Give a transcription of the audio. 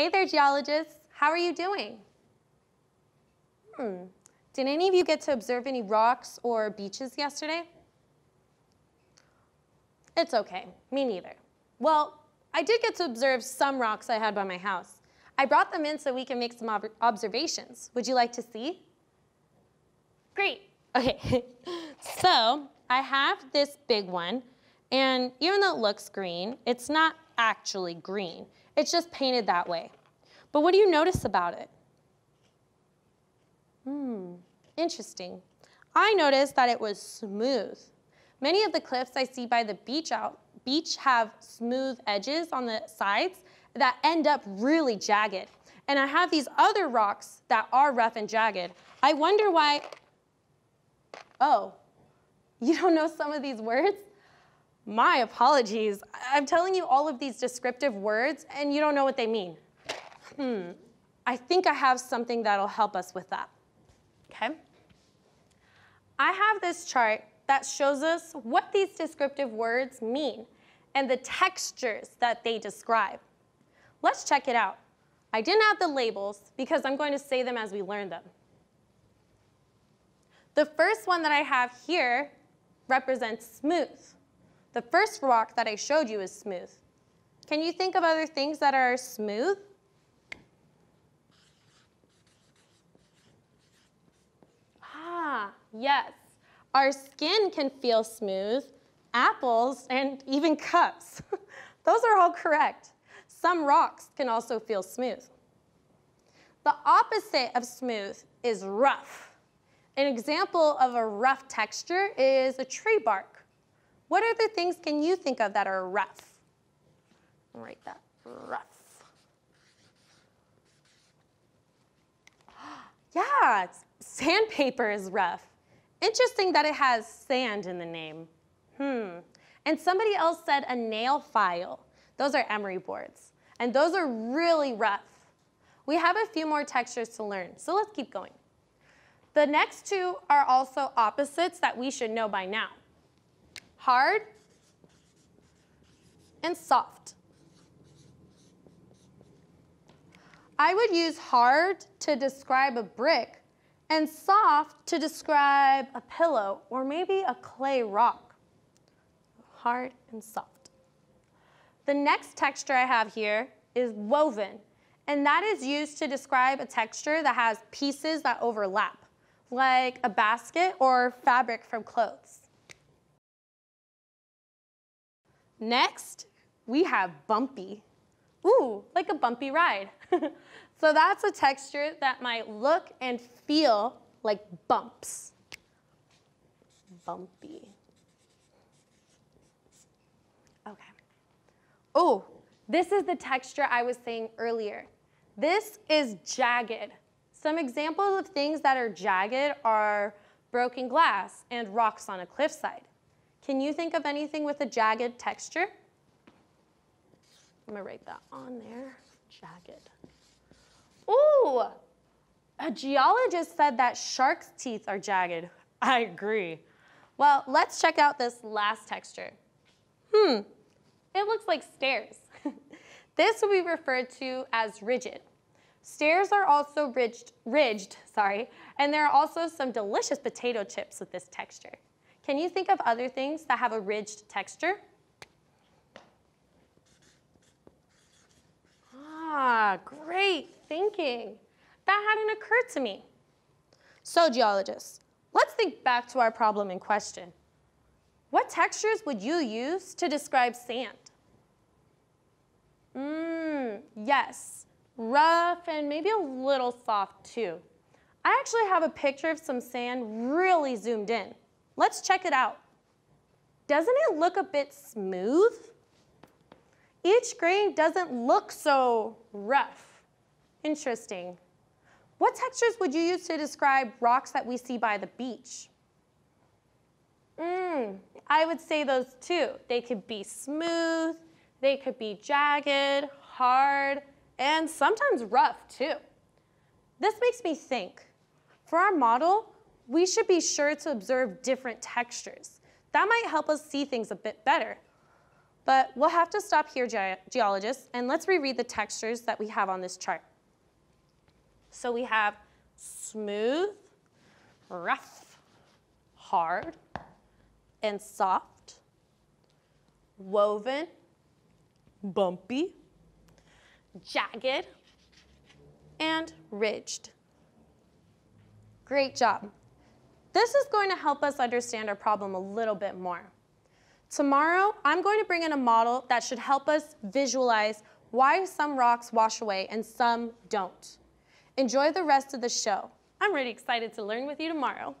Hey there, geologists. How are you doing? Hmm. Did any of you get to observe any rocks or beaches yesterday? It's okay, me neither. Well, I did get to observe some rocks I had by my house. I brought them in so we can make some ob observations. Would you like to see? Great, okay. so I have this big one, and even though it looks green, it's not actually green. It's just painted that way. But what do you notice about it? Hmm, interesting. I noticed that it was smooth. Many of the cliffs I see by the beach out beach have smooth edges on the sides that end up really jagged. And I have these other rocks that are rough and jagged. I wonder why, oh, you don't know some of these words? My apologies. I'm telling you all of these descriptive words and you don't know what they mean. Hmm, I think I have something that'll help us with that, okay? I have this chart that shows us what these descriptive words mean and the textures that they describe. Let's check it out. I didn't add the labels because I'm going to say them as we learn them. The first one that I have here represents smooth. The first rock that I showed you is smooth. Can you think of other things that are smooth? Ah, yes. Our skin can feel smooth, apples, and even cups. Those are all correct. Some rocks can also feel smooth. The opposite of smooth is rough. An example of a rough texture is a tree bark. What other things can you think of that are rough? I'll write that, rough. Yeah, sandpaper is rough. Interesting that it has sand in the name. Hmm. And somebody else said a nail file. Those are emery boards. And those are really rough. We have a few more textures to learn, so let's keep going. The next two are also opposites that we should know by now. Hard and soft. I would use hard to describe a brick and soft to describe a pillow or maybe a clay rock. Hard and soft. The next texture I have here is woven, and that is used to describe a texture that has pieces that overlap, like a basket or fabric from clothes. Next, we have bumpy. Ooh, like a bumpy ride. So that's a texture that might look and feel like bumps. Bumpy. Okay. Oh, this is the texture I was saying earlier. This is jagged. Some examples of things that are jagged are broken glass and rocks on a cliffside. Can you think of anything with a jagged texture? I'm gonna write that on there, jagged. Ooh, a geologist said that shark's teeth are jagged. I agree. Well, let's check out this last texture. Hmm, it looks like stairs. this will be referred to as rigid. Stairs are also ridged, ridged, sorry, and there are also some delicious potato chips with this texture. Can you think of other things that have a ridged texture? Ah, great thinking. That hadn't occurred to me. So geologists, let's think back to our problem in question. What textures would you use to describe sand? Mmm, yes, rough and maybe a little soft too. I actually have a picture of some sand really zoomed in. Let's check it out. Doesn't it look a bit smooth? Each grain doesn't look so rough. Interesting. What textures would you use to describe rocks that we see by the beach? Mm, I would say those too. They could be smooth, they could be jagged, hard, and sometimes rough too. This makes me think. For our model, we should be sure to observe different textures. That might help us see things a bit better. But we'll have to stop here, ge geologists, and let's reread the textures that we have on this chart. So we have smooth, rough, hard, and soft, woven, bumpy, jagged, and ridged. Great job. This is going to help us understand our problem a little bit more. Tomorrow, I'm going to bring in a model that should help us visualize why some rocks wash away and some don't. Enjoy the rest of the show. I'm really excited to learn with you tomorrow.